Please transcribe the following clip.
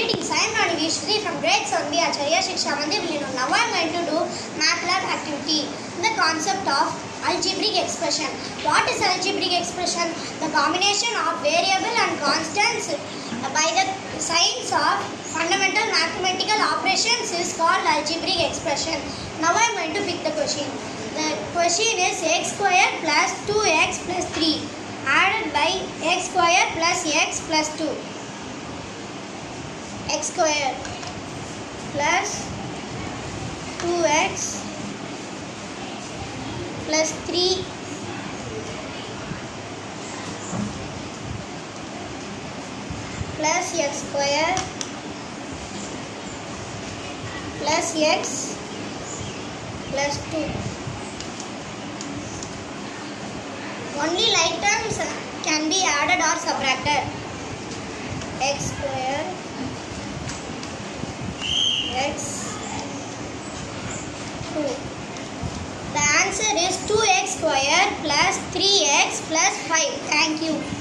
Greetings, I am Rani Sruthi from grade 7B Achariya Shiksha Mandir Now I am going to do math lab activity. The concept of algebraic expression. What is algebraic expression? The combination of variable and constants by the signs of fundamental mathematical operations is called algebraic expression. Now I am going to pick the question. The question is x square plus 2x plus 3 added by x square plus x plus 2 x square plus 2x plus 3 plus x square plus x plus 2 only like terms can be added or subtracted. x square x 2 the answer is 2x square plus 3x plus 5 thank you